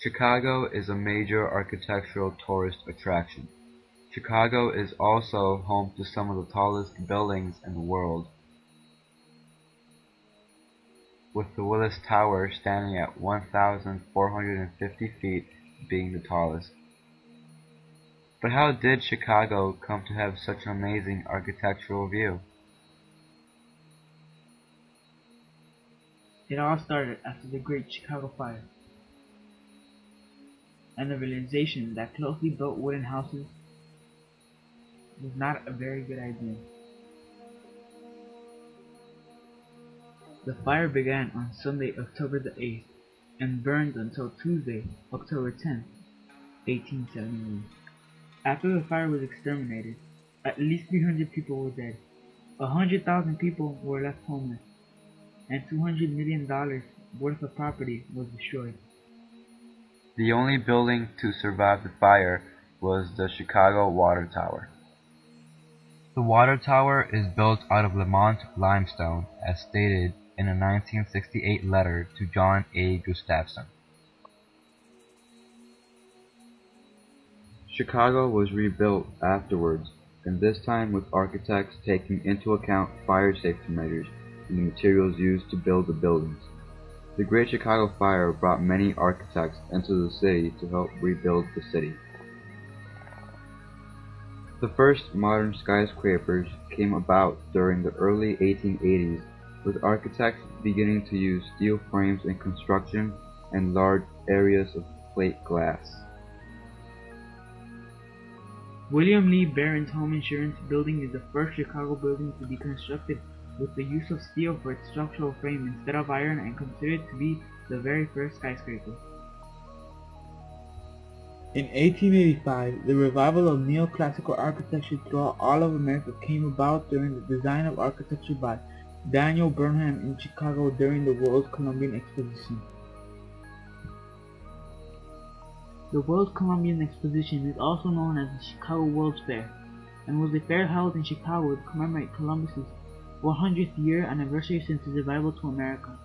Chicago is a major architectural tourist attraction. Chicago is also home to some of the tallest buildings in the world, with the Willis Tower standing at 1,450 feet being the tallest. But how did Chicago come to have such an amazing architectural view? It all started after the Great Chicago Fire and the realization that closely built wooden houses was not a very good idea. The fire began on Sunday, October the 8th, and burned until Tuesday, October 10th, 1871. After the fire was exterminated, at least 300 people were dead, 100,000 people were left homeless, and $200 million worth of property was destroyed. The only building to survive the fire was the Chicago Water Tower. The water tower is built out of Lemont limestone as stated in a 1968 letter to John A. Gustafson. Chicago was rebuilt afterwards, and this time with architects taking into account fire safety measures and the materials used to build the buildings. The Great Chicago Fire brought many architects into the city to help rebuild the city. The first modern skyscrapers came about during the early 1880s with architects beginning to use steel frames in construction and large areas of plate glass. William Le Baron's Home Insurance Building is the first Chicago building to be constructed with the use of steel for its structural frame instead of iron and considered to be the very first skyscraper. In 1885, the revival of neoclassical architecture throughout all of America came about during the design of architecture by Daniel Burnham in Chicago during the World's Columbian Exposition. The World's Columbian Exposition is also known as the Chicago World's Fair and was a fair held in Chicago to commemorate Columbus's 100th year anniversary since his arrival to America.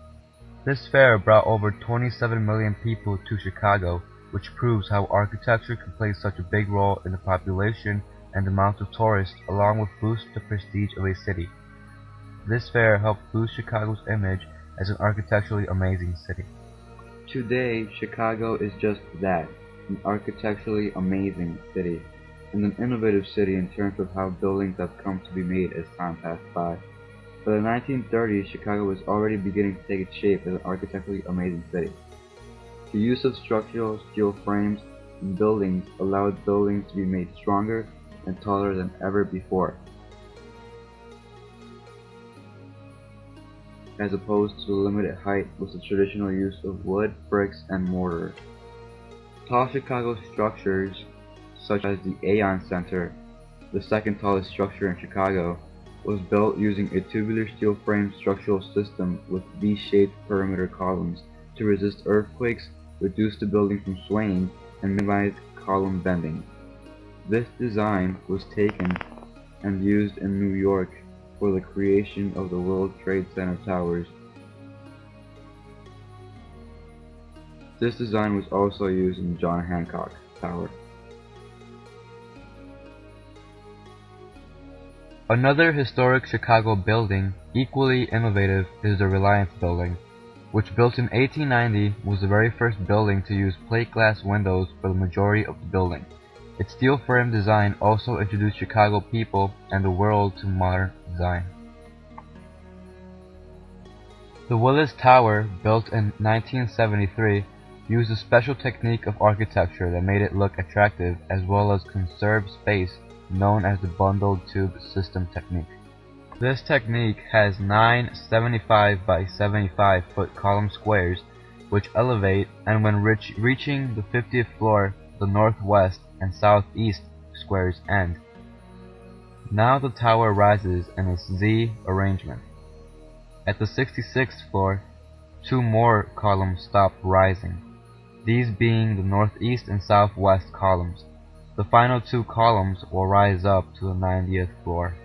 This fair brought over 27 million people to Chicago, which proves how architecture can play such a big role in the population and amount of tourists along with boost the prestige of a city. This fair helped boost Chicago's image as an architecturally amazing city. Today, Chicago is just that, an architecturally amazing city, and an innovative city in terms of how buildings have come to be made as time passed by. By the 1930s, Chicago was already beginning to take its shape as an architecturally amazing city. The use of structural steel frames in buildings allowed buildings to be made stronger and taller than ever before, as opposed to the limited height with the traditional use of wood, bricks, and mortar. Tall Chicago structures, such as the Aon Center, the second tallest structure in Chicago, was built using a tubular steel frame structural system with V-shaped perimeter columns to resist earthquakes, reduce the building from swaying, and minimize column bending. This design was taken and used in New York for the creation of the World Trade Center towers. This design was also used in John Hancock Tower. Another historic Chicago building, equally innovative, is the Reliance Building, which built in 1890 was the very first building to use plate glass windows for the majority of the building. Its steel frame design also introduced Chicago people and the world to modern design. The Willis Tower, built in 1973, used a special technique of architecture that made it look attractive as well as conserve space known as the bundled tube system technique. This technique has nine 75 by 75 foot column squares which elevate and when reach, reaching the 50th floor the northwest and southeast squares end. Now the tower rises in a Z arrangement. At the 66th floor, two more columns stop rising, these being the northeast and southwest columns. The final two columns will rise up to the 90th floor.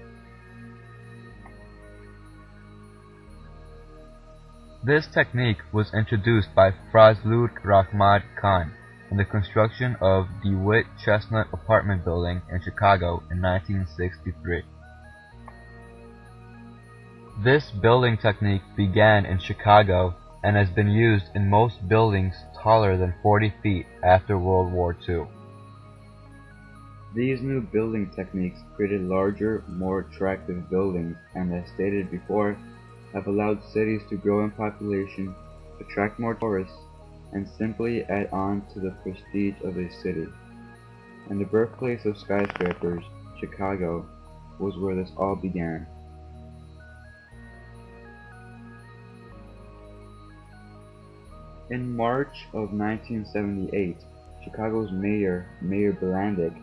This technique was introduced by Fazlur Rahman Khan in the construction of the DeWitt Chestnut apartment building in Chicago in 1963. This building technique began in Chicago and has been used in most buildings taller than 40 feet after World War II. These new building techniques created larger, more attractive buildings and as stated before, have allowed cities to grow in population, attract more tourists, and simply add on to the prestige of a city. And the birthplace of skyscrapers, Chicago, was where this all began. In March of 1978, Chicago's mayor, Mayor Bilandic,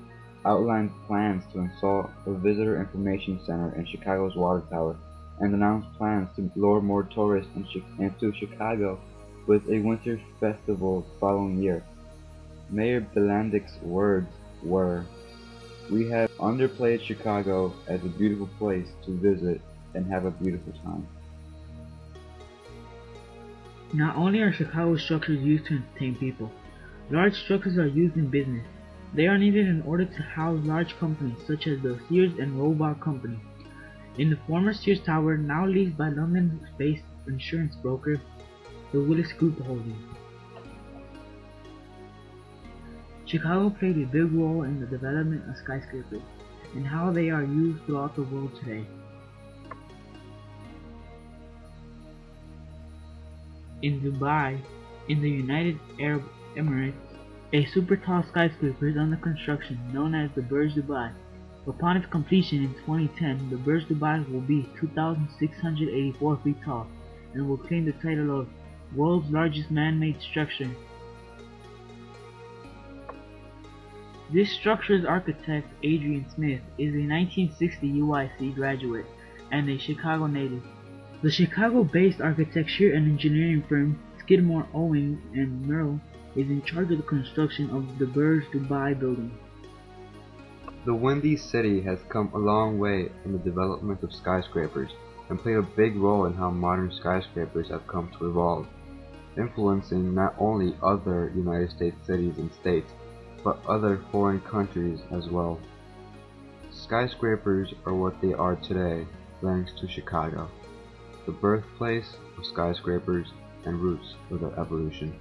outlined plans to install a visitor information center in Chicago's water tower and announced plans to lure more tourists into Chicago with a winter festival the following year. Mayor Bilandic's words were, We have underplayed Chicago as a beautiful place to visit and have a beautiful time. Not only are Chicago structures used to entertain people, large structures are used in business. They are needed in order to house large companies such as the Sears and Roebuck Company. In the former Sears Tower, now leased by London-based insurance broker, the Willis Group Holdings. Chicago played a big role in the development of skyscrapers and how they are used throughout the world today. In Dubai, in the United Arab Emirates, a super tall skyscraper is under construction known as the Burj Dubai. Upon its completion in 2010, the Burj Dubai will be 2,684 feet tall and will claim the title of world's largest man-made structure. This structure's architect, Adrian Smith, is a 1960 UIC graduate and a Chicago native. The Chicago-based architecture and engineering firm Skidmore, Owings and Merrill is in charge of the construction of the Burj Dubai building. The Windy City has come a long way in the development of skyscrapers and played a big role in how modern skyscrapers have come to evolve, influencing not only other United States cities and states, but other foreign countries as well. Skyscrapers are what they are today thanks to Chicago, the birthplace of skyscrapers and roots of their evolution.